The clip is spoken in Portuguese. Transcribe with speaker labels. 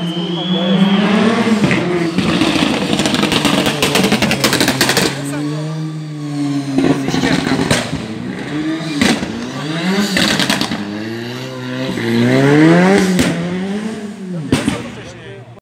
Speaker 1: Existia, cara.